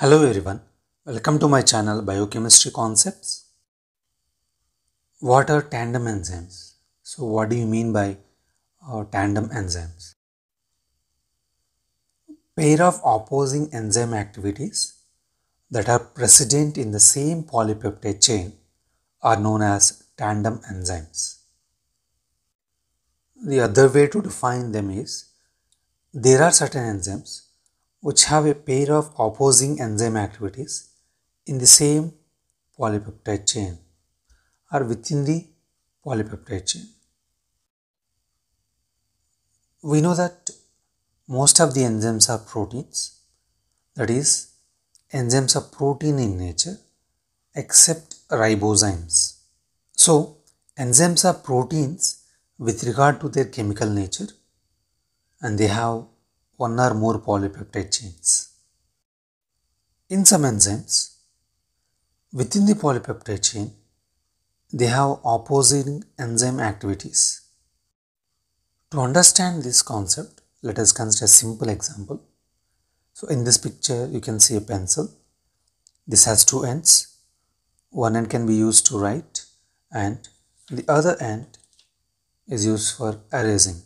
Hello everyone, welcome to my channel Biochemistry Concepts. What are tandem enzymes? So, what do you mean by uh, tandem enzymes? Pair of opposing enzyme activities that are present in the same polypeptide chain are known as tandem enzymes. The other way to define them is there are certain enzymes which have a pair of opposing enzyme activities in the same polypeptide chain or within the polypeptide chain. We know that most of the enzymes are proteins, that is, enzymes are protein in nature except ribozymes. So, enzymes are proteins with regard to their chemical nature and they have one or more polypeptide chains. In some enzymes, within the polypeptide chain, they have opposing enzyme activities. To understand this concept, let us consider a simple example. So, in this picture, you can see a pencil. This has two ends. One end can be used to write, and the other end is used for erasing.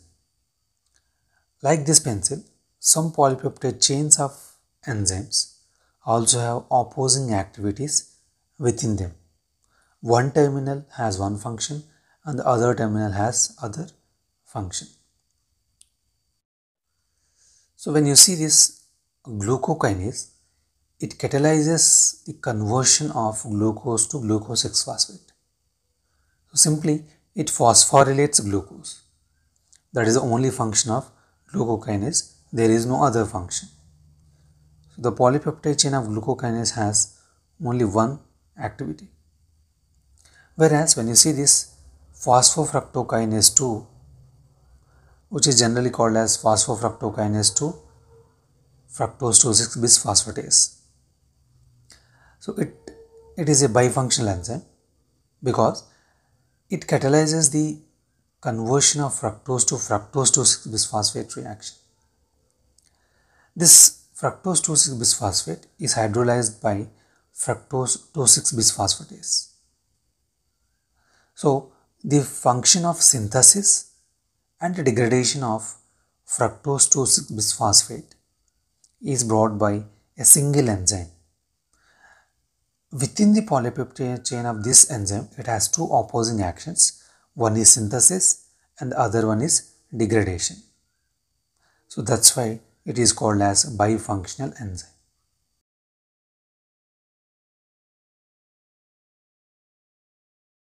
Like this pencil, some polypeptide chains of enzymes also have opposing activities within them. One terminal has one function and the other terminal has other function. So when you see this glucokinase, it catalyzes the conversion of glucose to glucose 6-phosphate. So simply it phosphorylates glucose. That is the only function of glucokinase there is no other function. So the polypeptide chain of glucokinase has only one activity. Whereas when you see this phosphofructokinase 2, which is generally called as phosphofructokinase 2 fructose 2,6 bisphosphatase. So it, it is a bifunctional enzyme because it catalyzes the conversion of fructose to fructose 2,6 bisphosphate reaction. This fructose 2,6 bisphosphate is hydrolyzed by fructose 2,6 bisphosphatase. So, the function of synthesis and degradation of fructose 2,6 bisphosphate is brought by a single enzyme. Within the polypeptide chain of this enzyme, it has two opposing actions. One is synthesis and the other one is degradation. So that's why it is called as bifunctional enzyme.